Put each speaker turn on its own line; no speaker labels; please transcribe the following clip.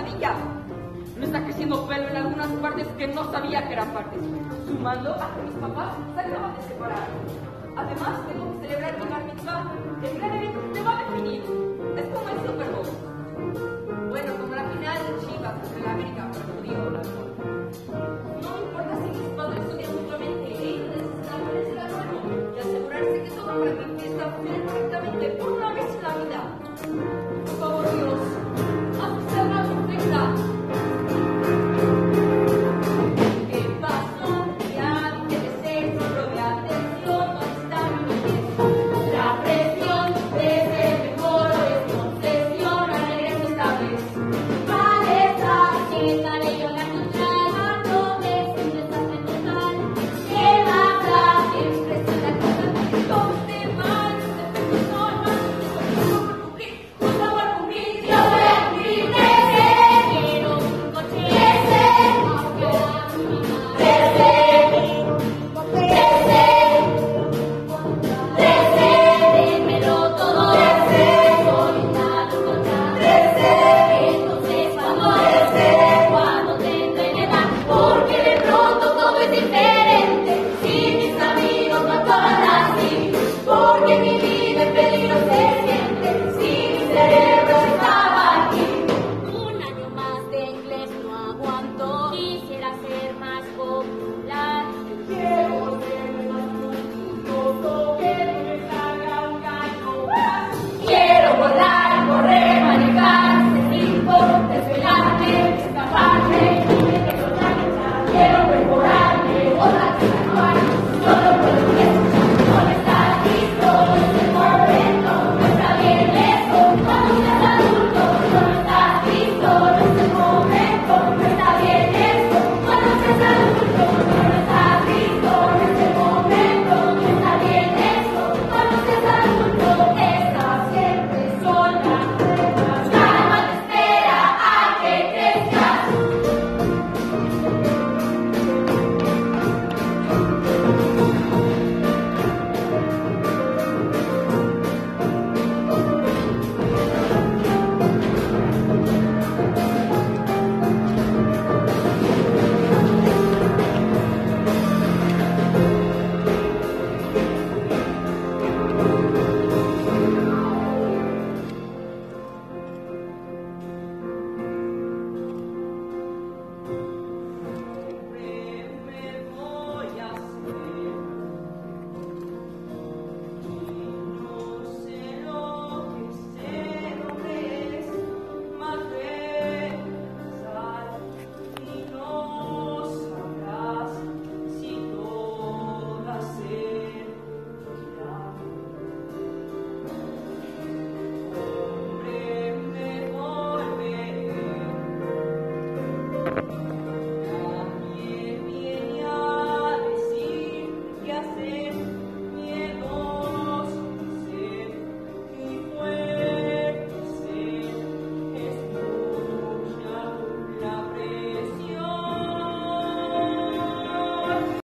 pesadilla. Me está creciendo pelo en algunas partes que no sabía que eran partes. Sumando a que mis papás se acaban de separar. Además, tengo que celebrar mi bar. El gran evento me va a definir. Es como el Super Bowl. Bueno, como la final de Chivas contra la América, pero digo, no importa si mis padres odian mutuamente. Ellos necesitan y asegurarse que todo para mi fiesta funcione correctamente por una vez.